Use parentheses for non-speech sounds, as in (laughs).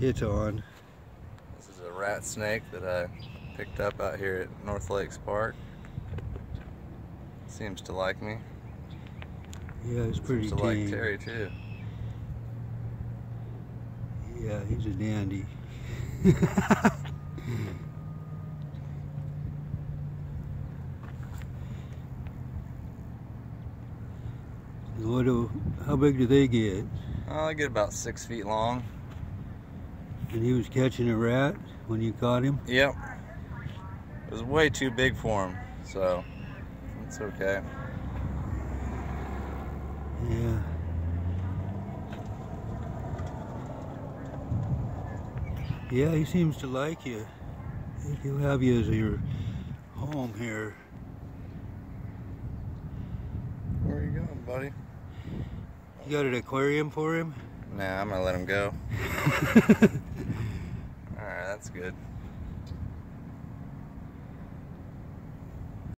It's on. This is a rat snake that I picked up out here at North Lakes Park. Seems to like me. Yeah, it's pretty Seems to tame. like Terry too. Yeah, he's a dandy. (laughs) what do, how big do they get? Uh, oh, I get about six feet long. And he was catching a rat when you caught him? Yep. It was way too big for him, so it's okay. Yeah. Yeah, he seems to like you. He'll have you as your home here. Where are you going, buddy? You got an aquarium for him? Nah, I'm gonna let him go. (laughs) Alright, that's good.